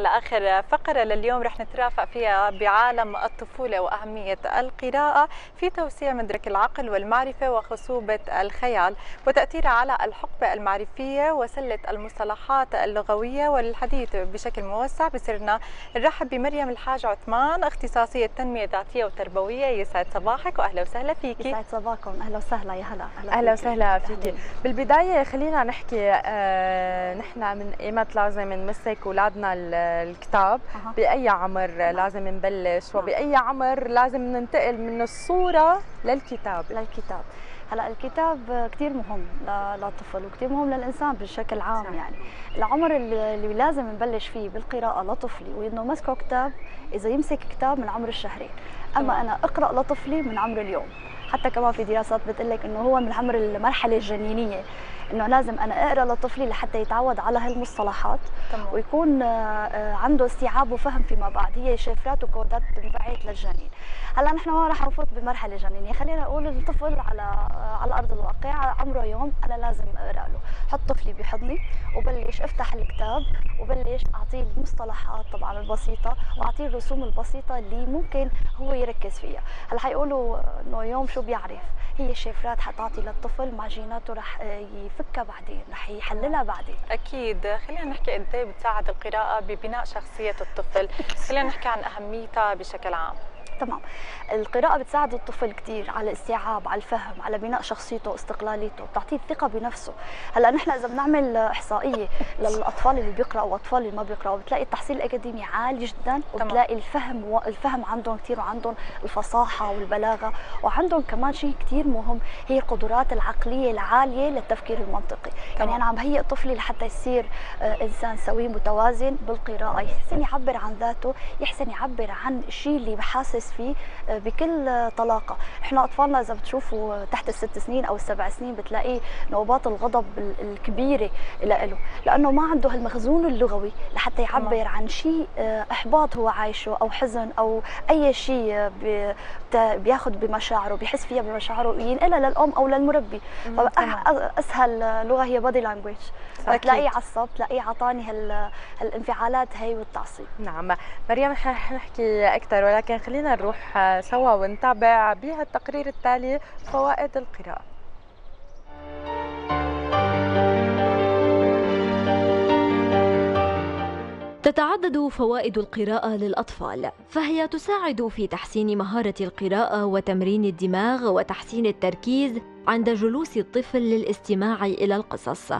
لآخر فقرة لليوم رح نترافق فيها بعالم الطفولة وأهمية القراءة في توسيع مدرك العقل والمعرفة وخصوبة الخيال وتأثيرها على الحقبة المعرفية وسلة المصطلحات اللغوية وللحديث بشكل موسع. بصيرنا نرحب بمريم الحاج عثمان اختصاصية تنمية ذاتية وتربوية يسعد صباحك وأهلا وسهلا فيكي. يسعد صباحكم. أهلا وسهلا. يا هلا. أهلا وسهلا فيكي. بالبداية خلينا نحكي آه نحن من إيمت لازم نمسك أولادنا الكتاب. أه. بأي عمر لازم نبلش وبأي عمر لازم ننتقل من الصورة للكتاب. للكتاب. هلا الكتاب كثير مهم للطفل وكثير مهم للإنسان بشكل عام صح. يعني. العمر اللي لازم نبلش فيه بالقراءة لطفلي وإنه مسكه كتاب إذا يمسك كتاب من عمر الشهرين. أما أنا أقرأ لطفلي من عمر اليوم. حتى كمان في دراسات بتقول لك إنه هو من عمر المرحلة الجنينية إنه لازم أنا أقرأ لطفلي لحتى يتعود على هالمصطلحات تمام. ويكون آه، آه، عنده استيعاب وفهم فيما بعد. هي شفرات وكودات بنبعث للجنين. هلأ نحن ما راح نفوت بمرحلة جنينية. خلينا نقول الطفل على آه، على أرض الواقع عمره يوم أنا لازم أقرأ له. حط طفلي بحضني وبلش أفتح الكتاب وبلش أعطيه المصطلحات طبعا البسيطة وأعطيه الرسوم البسيطة اللي ممكن هو يركز فيها. هلأ حيقولوا إنه يوم شو بيعرف؟ هي شفرات حتعطي للطفل معجيناته رح يفكها بعدين رح يحللها بعدين. أكيد. خلينا نحكي قد إيه بتساعد القراءة ببناء شخصية الطفل. خلينا نحكي عن أهميتها بشكل عام. تمام. القراءة بتساعد الطفل كثير على الاستيعاب على الفهم على بناء شخصيته استقلاليته بتعطيه الثقة بنفسه. هلأ نحن إذا بنعمل إحصائية للأطفال اللي بيقرأوا وأطفال اللي ما بيقرأوا بتلاقي التحصيل الأكاديمي عالي جدا وبتلاقي الفهم و... الفهم عندهم كثير وعندهم الفصاحة والبلاغة وعندهم كمان شيء كثير مهم هي القدرات العقلية العالية للتفكير المنطقي. يعني تمام. يعني أنا عم بهيئ طفلي لحتى يصير آه، إنسان سوي متوازن بالقراءة. يحسن يعبر عن ذاته يحسن يعبر عن الشيء اللي بحاسس نتنافس فيه آه، بكل طلاقة. إحنا أطفالنا إذا بتشوفوا تحت الست سنين أو السبع سنين بتلاقيه نوبات الغضب الكبيرة له لأنه ما عنده هالمخزون اللغوي لحتى يعبر عن شيء آه، إحباط هو عايشه أو حزن أو أي شيء بياخذ بمشاعره بيحس فيها بمشاعره وينقلها للأم أو للمربي. أسهل لغة هي بادي لانجويج تلاقيه عصب تلاقيه عطاني هالانفعالات هي والتعصيب. نعم. مريم رح نحكي أكثر ولكن خلينا نروح سوا ونتابع بهالتقرير التالي فوائد القراءة. تتعدد فوائد القراءة للأطفال، فهي تساعد في تحسين مهارة القراءة وتمرين الدماغ وتحسين التركيز عند جلوس الطفل للاستماع إلى القصص.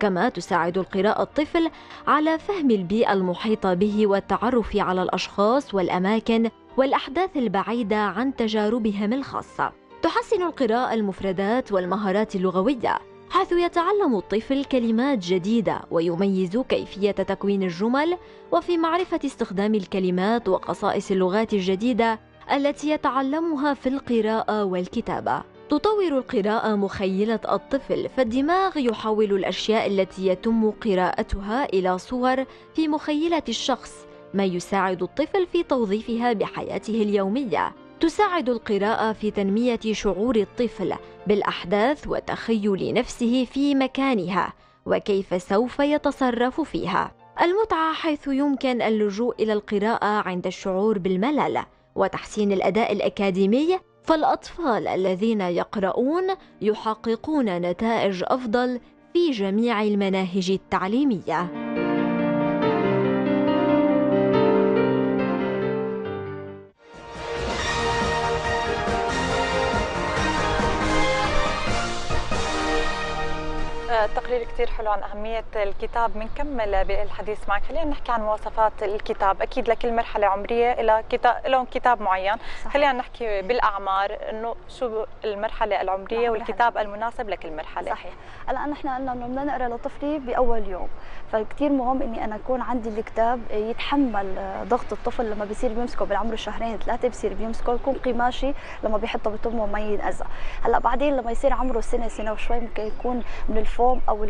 كما تساعد القراءة الطفل على فهم البيئة المحيطة به والتعرف على الأشخاص والأماكن والأحداث البعيدة عن تجاربهم الخاصة. تحسن القراءة المفردات والمهارات اللغوية، حيث يتعلم الطفل كلمات جديدة ويميز كيفية تكوين الجمل وفي معرفة استخدام الكلمات وخصائص اللغات الجديدة التي يتعلمها في القراءة والكتابة. تطور القراءة مخيلة الطفل فالدماغ يحول الأشياء التي يتم قراءتها إلى صور في مخيلة الشخص ما يساعد الطفل في توظيفها بحياته اليومية. تساعد القراءة في تنمية شعور الطفل بالأحداث وتخيل نفسه في مكانها وكيف سوف يتصرف فيها. المتعة حيث يمكن اللجوء إلى القراءة عند الشعور بالملل وتحسين الأداء الأكاديمي فالأطفال الذين يقرؤون يحققون نتائج أفضل في جميع المناهج التعليمية. تقرير كثير حلو عن أهمية الكتاب. بنكمل بالحديث معك. خلينا نحكي عن مواصفات الكتاب. أكيد لكل مرحلة عمرية إلى كتاب لهم كتاب معين. صح. خلينا نحكي بالأعمار إنه شو المرحلة العمرية والكتاب المناسب لكل مرحلة. صحيح. هلا نحن قلنا إنه بدنا نقرأ لطفلي بأول يوم. فكتير مهم إني أنا أكون عندي الكتاب يتحمل ضغط الطفل لما بيصير بيمسكه بالعمر الشهرين ثلاثة بيصير بيمسكه. يكون قماشي لما بيحطه بتمه ما ينأذى هلأ بعدين لما يصير عمره سنة سنة وشوي ممكن يكون من الفوق الفوم أو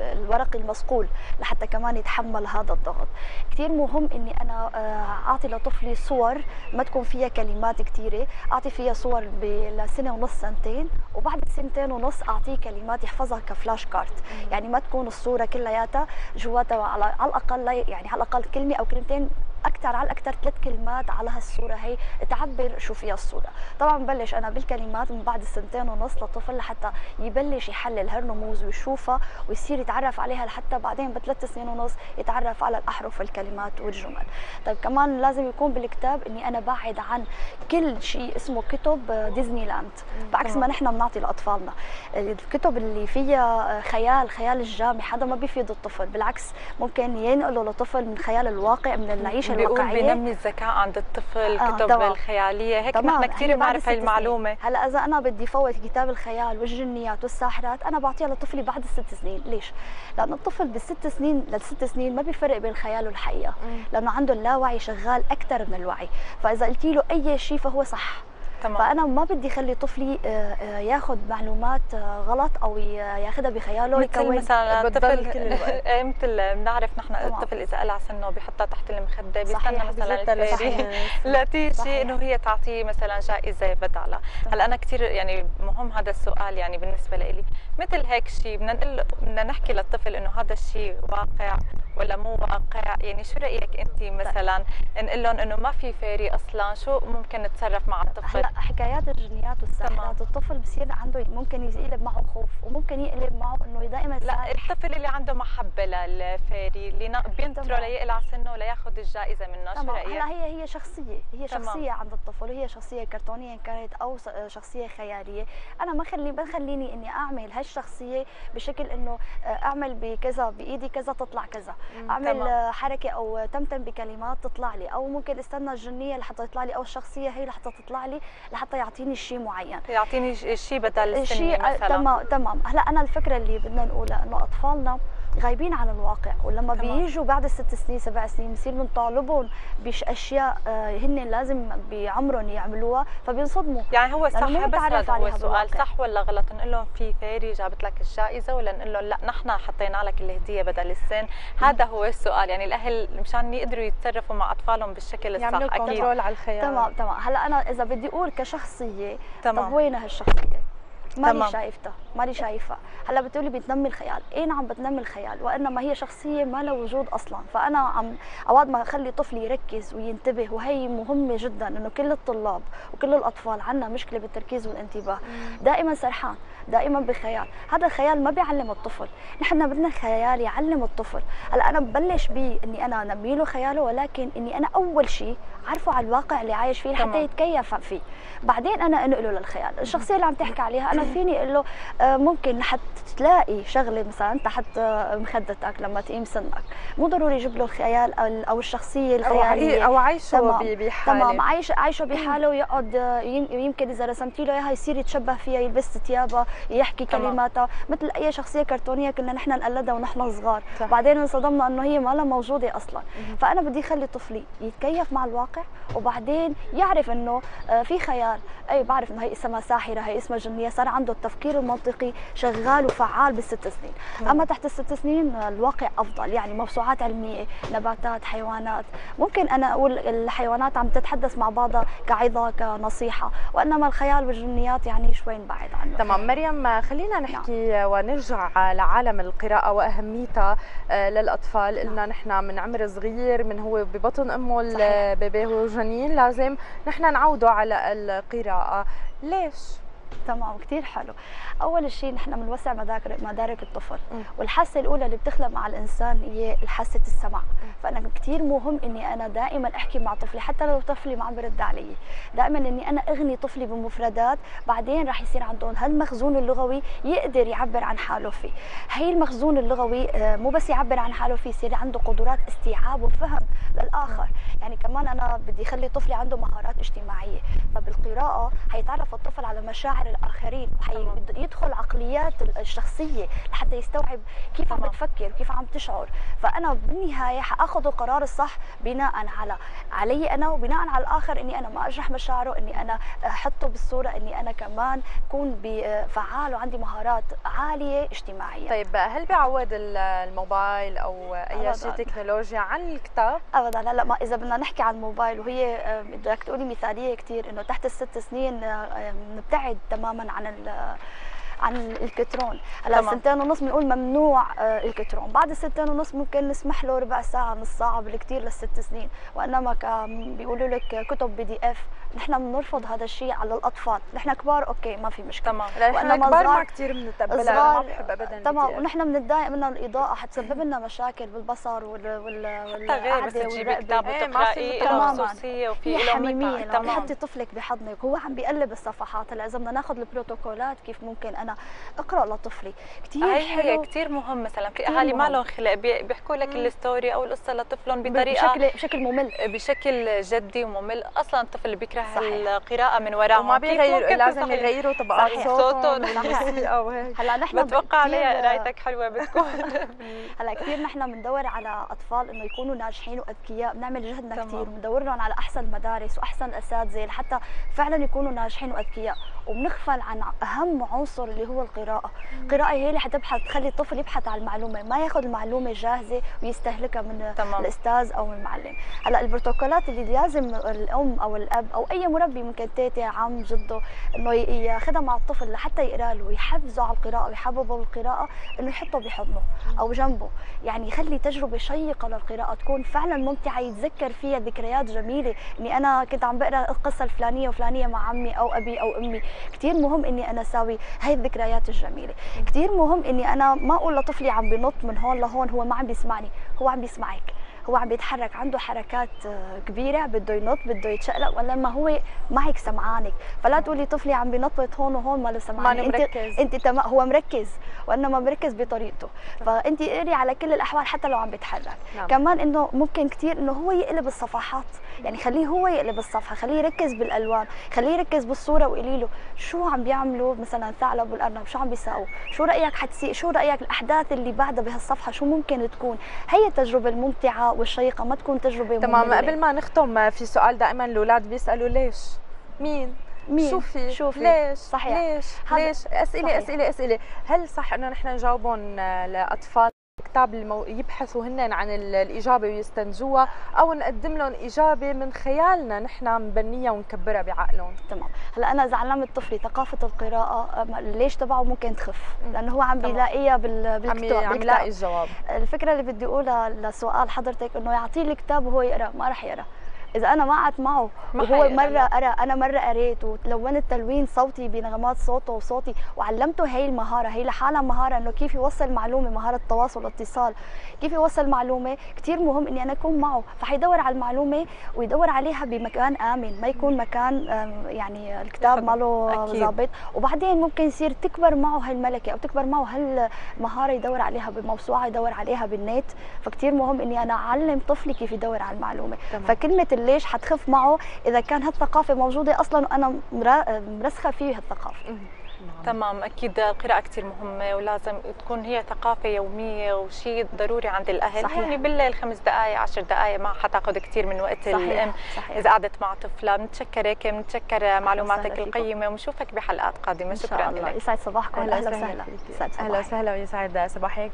الورق المصقول لحتى كمان يتحمل هذا الضغط. كثير مهم إني أنا آه، أعطي لطفلي صور ما تكون فيها كلمات كثيره أعطي فيها صور لسنة ونص سنتين وبعد سنتين ونص أعطيه كلمات يحفظها كفلاش كارت. يعني ما تكون الصورة كلياتها جواتها على الأقل يعني على الأقل كلمة أو كلمتين أكثر على الاكثر ثلاث كلمات على هالصورة هي تعبر شو فيها الصورة. طبعا ببلش أنا بالكلمات من بعد السنتين ونص للطفل لحتى يبلش يحلل هالرموز ويشوفها ويصير يتعرف عليها لحتى بعدين بثلاث سنين ونص يتعرف على الأحرف والكلمات والجمل. طيب كمان لازم يكون بالكتاب إني أنا بعد عن كل شيء اسمه كتب ديزني لاند بعكس ما نحن بنعطي لأطفالنا. الكتب اللي فيها خيال خيال الجامع هذا ما بيفيد الطفل. بالعكس ممكن ينقله لطفل من خيال الواقع من العيشة بيقول بينمي الذكاء عند الطفل آه كتب طبعا. الخيالية. هيك نحن كثير بنعرف هاي المعلومة. هلا إذا أنا بدي فوت كتاب الخيال والجنيات والساحرات أنا بعطيها لطفلي بعد الست سنين. ليش؟ لأن الطفل بالست سنين للست سنين ما بيفرق بين الخيال والحقيقة. لأنه عنده اللاوعي شغال أكثر من الوعي. فإذا قلتي له أي شيء فهو صح. تمام. فأنا ما بدي اخلي طفلي آه، آه، ياخذ معلومات آه، غلط أو ياخذها بخياله مثل مثلا الطفل مثل بنعرف نحن الطفل إذا قلع سنه بيحطها تحت المخدة بيستنى مثلا لتيجي إنه هي تعطيه مثلا جائزة بدالها هلأ أنا كثير يعني مهم هذا السؤال يعني بالنسبة لي مثل هيك شيء بدنا نقول بدنا نحكي للطفل إنه هذا الشيء واقع ولا مو واقع؟ يعني شو رأيك انت مثلا نقول لهم إنه ما في فيري أصلا؟ شو ممكن نتصرف مع الطفل؟ حكايات الجنيات والسحرات الطفل بصير عنده ممكن يقلب معه خوف وممكن يقلب معه إنه دائما لا الطفل اللي عنده محبة للفيري اللي بينطره ليقلع سنه لياخذ الجائزة منه شو رايك هلا هي هي شخصية هي تمام. شخصية عند الطفل وهي شخصية كرتونيه كانت أو شخصية خيالية. أنا ما خلي ما خليني إني أعمل هالشخصية بشكل إنه آه، أعمل بكذا بإيدي كذا تطلع كذا. أعمل تمام. حركة أو تمتم بكلمات تطلع لي أو ممكن استنى الجنية لحتى تطلع لي أو الشخصية هي لحتى تطلع لي. لحتى يعطيني شيء معين. يعطيني شيء بدل السنة مثلا. تمام تمام. هلا أنا الفكرة اللي بدنا نقولها إنه أطفالنا غايبين عن الواقع ولما تمام. بيجوا بعد الست سنين سبع سنين بصير بنطالبهم باشياء آه، هن لازم بعمرهم يعملوها فبينصدموا. يعني هو صح بس هذا هو السؤال صح ولا غلط؟ نقول لهم في fairy جابت لك الجائزة ولا نقول لهم لا نحن حطينا لك الهدية بدل السن؟ هذا هو السؤال. يعني الأهل مشان يقدروا يتصرفوا مع أطفالهم بالشكل الصح أكيد. control على الخيال تمام. تمام. هلأ أنا إذا بدي أقول كشخصية تمام. طب وين هالشخصيه ماني شايفتها. ماني شايفها هلا بتقولي بتنمي الخيال. إيه نعم بتنمي الخيال وإنما هي شخصية ما لها وجود أصلا. فأنا عم أوقات ما أخلي طفلي يركز وينتبه وهي مهمة جدا إنه كل الطلاب وكل الأطفال عندنا مشكلة بالتركيز والانتباه. دائما سرحان دائما بخيال. هذا الخيال ما بيعلم الطفل. نحن بدنا خيال يعلم الطفل. هلا أنا ببلش بي إني أنا أنمي له خياله ولكن إني أنا أول شيء عارفه على الواقع اللي عايش فيه لحتى يتكيف فيه. بعدين أنا أنقله للخيال. الشخصية اللي عم تحكي عليها أنا فيني أقول له ممكن حتى تلاقي شغلة مثلا تحت آه، مخدتك لما تقيم سنك. مو ضروري يجيب له الخيال أو الشخصية الخيالية. أو عايشه بحاله. تمام. عايش عايشه بحاله ويقعد آه، يمكن إذا رسمتي له إياها يصير يتشبه فيها يلبس ثيابها يحكي كلماتها. مثل أي شخصية كرتونية كنا نحن نقلدها ونحن صغار. صح. بعدين انصدمنا إنه هي ما لها موجودة أصلا. فأنا بدي أخلي طفلي يتكيف مع الواقع وبعدين يعرف إنه في خيال. أي بعرف إنه هي اسمها ساحرة هي اسمها جنية صار عنده التفكير المنطقي. شغال وفعال بالست سنين. مم. أما تحت الست سنين الواقع أفضل يعني موسوعات علمية نباتات حيوانات. ممكن أنا أقول الحيوانات عم تتحدث مع بعضها كعظة كنصيحة وإنما الخيال والجنيات يعني شوي بعيد عنه. تمام. مريم خلينا نحكي نعم. ونرجع لعالم القراءة وأهميتها آه، للأطفال. نعم. قلنا نحن من عمر صغير من هو ببطن أمه البيبي هو جنين لازم نحن نعوده على القراءة. ليش؟ تمام كثير حلو. أول شيء نحن بنوسع مدارك مدارك الطفل. والحاسة الأولى اللي بتخلق مع الإنسان هي حاسه السمع. فأنا كثير مهم إني أنا دائما أحكي مع طفلي حتى لو طفلي ما عم برد علي. دائما إني أنا أغني طفلي بمفردات بعدين راح يصير عندهم هالمخزون اللغوي يقدر يعبر عن حاله فيه. هي المخزون اللغوي آه، مو بس يعبر عن حاله فيه يصير عنده قدرات استيعاب وفهم للآخر. يعني كمان أنا بدي اخلي طفلي عنده مهارات اجتماعية. فبالقراءة حيتعرف الطفل على مشاعر الآخرين. وحيدخل عقليات الشخصية لحتى يستوعب كيف عم بتفكر وكيف عم تشعر. فأنا بالنهاية حأخذ قرار القرار الصح بناء على علي أنا وبناء على الآخر إني أنا ما أجرح مشاعره إني أنا أحطه بالصورة إني أنا كمان اكون فعال وعندي مهارات عالية اجتماعية. طيب هل بيعود الموبايل أو أي شيء تكنولوجيا عن الكتاب؟ ابدا. لا لا ما إذا بدنا نحكي عن الموبايل وهي بدك تقولي مثالية كثير إنه تحت الست سنين نبتعد تماما عن عن الكترون هلا سنتين ونص بنقول ممنوع آه، الكترون. بعد السنتين ونص ممكن نسمح له ربع ساعة نص ساعة بالكثير للست سنين. وإنما بيقولوا لك كتب PDF نحن بنرفض هذا الشيء على الأطفال. نحن كبار okay ما في مشكلة. تمام. نحن كبار ما كثير بنتقبلها ما بحب ابدا تمام. ونحن بنتضايق منها الإضاءة حتسبب لنا مشاكل بالبصر وال وال حتى غير بس تجيبي كتاب وتقرايه له خصوصية وفي حميميه لما تحطي طفلك بحضنك هو عم بيقلب الصفحات. هلا إذا بدنا ناخذ البروتوكولات كيف ممكن أنا أقرأ لطفلي؟ كثير هي حلو. كثير مهم. مثلا في أهالي ما لهم خلق بيحكوا لك ال story أو القصة لطفلهم بطريقة بشكل بشكل ممل. بشكل جدي وممل. أصلا الطفل بيكره القراءة من وراء وما بيغير لازم يغيروا طبقات صوتهم هلا نحن بتوقع عليها قرايتك حلوة بتكون. هلا كثير نحن بندور على أطفال إنه يكونوا ناجحين وأذكياء بنعمل جهدنا كثير وبندور لهم على أحسن مدارس وأحسن أساتذة لحتى فعلا يكونوا ناجحين وأذكياء. وبنغفل عن أهم عنصر اللي هو القراءة. القراءة هي اللي حتبحث تخلي الطفل يبحث عن المعلومة ما ياخذ المعلومة جاهزة ويستهلكها من تمام. الأستاذ أو المعلم. هلأ البروتوكولات اللي لازم الأم أو الأب أو أي مربي ممكن تيتي عم جده إنه ياخذها مع الطفل لحتى يقرأ له ويحفزه على القراءة ويحببه بالقراءة إنه يحطه بحضنه أو جنبه. يعني يخلي تجربة شيقة للقراءة تكون فعلا ممتعة يتذكر فيها ذكريات جميلة. إني أنا كنت عم بقرأ القصة الفلانية وفلانية مع عمي أو أبي أو أمي. كثير مهم إني أنا أساوي هاي الذكريات الجميلة. كثير مهم إني أنا ما أقول لطفلي عم بنط من هون لهون هو ما عم بيسمعني هو عم بيسمعك. هو عم بيتحرك عنده حركات آه، كبيرة بده ينط بده يتشقلق ولما هو معك سمعانك. فلا تقولي طفلي عم بينطط هون وهون ما له سمعانك انت مركز. أنت تم... هو مركز وإنما مركز بطريقته. فأنت اقري على كل الأحوال حتى لو عم بيتحرك. نعم. كمان إنه ممكن كثير إنه هو يقلب الصفحات. يعني خليه هو يقلب الصفحة خليه يركز بالألوان خليه يركز بالصورة وقولي له شو عم بيعملوا مثلا ثعلب والأرنب؟ شو عم بيساووا؟ شو رأيك حتسي شو رأيك الأحداث اللي بعدها بهالصفحة؟ شو ممكن تكون؟ هي التجربة الممتعة والشيقة ما تكون تجربة تمام قبل ما نختم في سؤال دائما الأولاد بيسألوا ليش؟ مين؟ مين؟ شوفي شوفي ليش؟ صحيح. ليش؟ ليش؟ أسئلة صحيح. أسئلة أسئلة. هل صح إنه نحن نجاوبهم لأطفال؟ كتاب المو... يبحثوا هن عن الإجابة ويستنتجوها أو نقدم لهم إجابة من خيالنا. نحن نبنيها ونكبرها بعقلهم. تمام. هلأ أنا اذا علمت طفلي. ثقافة القراءة ليش تبعه ممكن تخف؟ لأنه هو عم بيلاقيها بال... بالكتاب عم يلاقي الجواب. الفكرة اللي بدي أقولها لسؤال حضرتك إنه يعطيه الكتاب وهو يقرأ. ما راح يقرأ. إذا أنا ما قعدت معه وهو مرة قرأ أنا مرة قريت وتلونت تلوين صوتي بنغمات صوته وصوتي وعلمته هي المهارة هي لحالها مهارة إنه كيف يوصل معلومة مهارة التواصل والاتصال كيف يوصل معلومة كثير مهم إني أنا أكون معه فحيدور على المعلومة ويدور عليها بمكان آمن ما يكون مكان يعني الكتاب ماله ظابط. وبعدين ممكن يصير تكبر معه هالملكة أو تكبر معه هالمهارة يدور عليها بموسوعة يدور عليها بالنت فكتير مهم إني أنا أعلم طفلي كيف يدور على المعلومة. تمام. فكلمة ليش حتخف معه إذا كان هالثقافة موجودة أصلا وأنا مرسخة فيه هالثقافة. تمام أكيد القراءة كثير مهمة ولازم تكون هي ثقافة يومية وشيء ضروري عند الأهل. صحيح. يعني بالليل خمس دقائق عشر دقائق ما حتاخذ كثير من وقت صحيح. الأم. صحيح. إذا قعدت مع طفلة بنتشكرك بنتشكر معلوماتك القيمة ونشوفك بحلقات قادمة. شكرا لك. يسعد صباحكم. أهلا وسهلا. أهلا وسهلا ويسعد صباحك.